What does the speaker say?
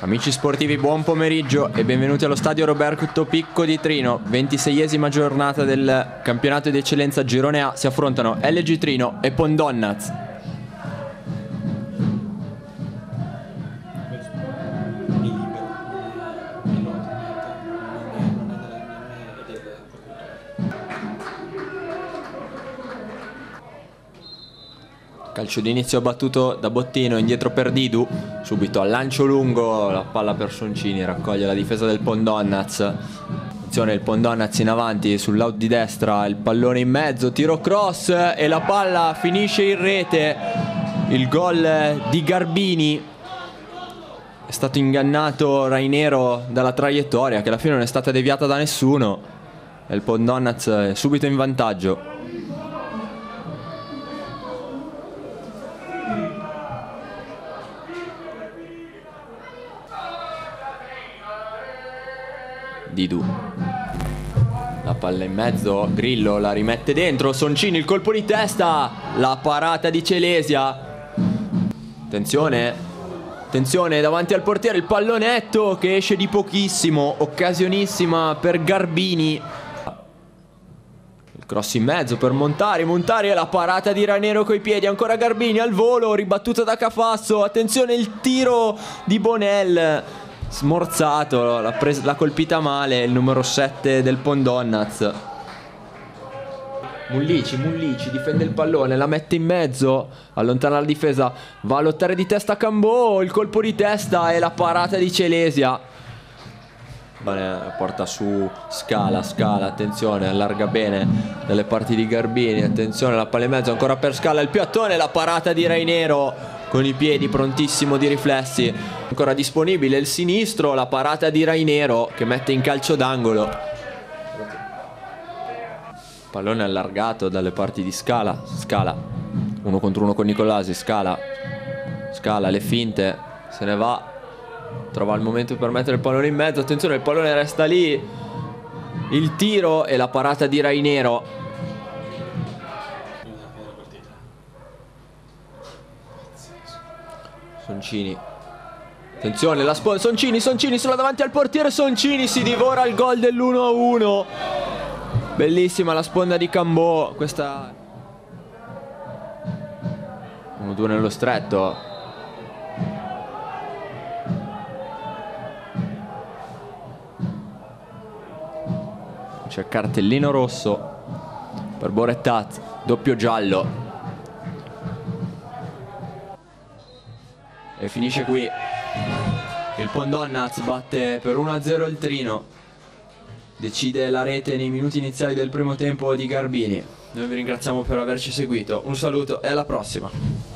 Amici sportivi, buon pomeriggio e benvenuti allo stadio Roberto Picco di Trino. 26esima giornata del campionato di eccellenza Girone A. Si affrontano LG Trino e Pondonnaz. Calcio d'inizio battuto da Bottino, indietro per Didu, subito al lancio lungo, la palla per Soncini, raccoglie la difesa del Pondonnaz. Attenzione il Pondonnaz in avanti sull'out di destra, il pallone in mezzo, tiro cross e la palla finisce in rete. Il gol di Garbini. È stato ingannato Rainero dalla traiettoria che alla fine non è stata deviata da nessuno. E il Pondonnaz è subito in vantaggio. Didu. La palla in mezzo, Grillo la rimette dentro, Soncini il colpo di testa, la parata di Celesia. Attenzione, attenzione davanti al portiere il pallonetto che esce di pochissimo, occasionissima per Garbini. Il cross in mezzo per Montari, Montari e la parata di Ranero coi piedi, ancora Garbini al volo, ribattuta da Cafasso, attenzione il tiro di Bonel smorzato, l'ha, pres- l'ha colpita male il numero 7 del Pondonnaz. Mullici, Mullici difende il pallone, la mette in mezzo, allontana la difesa, va a lottare di testa Cambò, il colpo di testa e la parata di Celesia. Bene, porta su Scala, Scala, attenzione, allarga bene dalle parti di Garbini, attenzione, la palla in mezzo ancora per Scala, il piattone, la parata di Rainero con i piedi prontissimo di riflessi. Ancora disponibile il sinistro, la parata di Rainero che mette in calcio d'angolo. Pallone allargato dalle parti di Scala. Scala, uno contro uno con Nicolasi. Scala, Scala, le finte, se ne va. Trova il momento per mettere il pallone in mezzo. Attenzione, il pallone resta lì. Il tiro e la parata di Rainero. Soncini. Attenzione, la sponda. Soncini, Soncini sulla davanti al portiere. Soncini si divora il gol dell'1-1. Bellissima la sponda di Cambò. Questa 1-2 nello stretto. C'è cartellino rosso per Borettat, doppio giallo. E finisce qui. Il Pondonnaz batte per 1-0 il Trino. Decide la rete nei minuti iniziali del primo tempo di Garbini. Noi vi ringraziamo per averci seguito. Un saluto e alla prossima.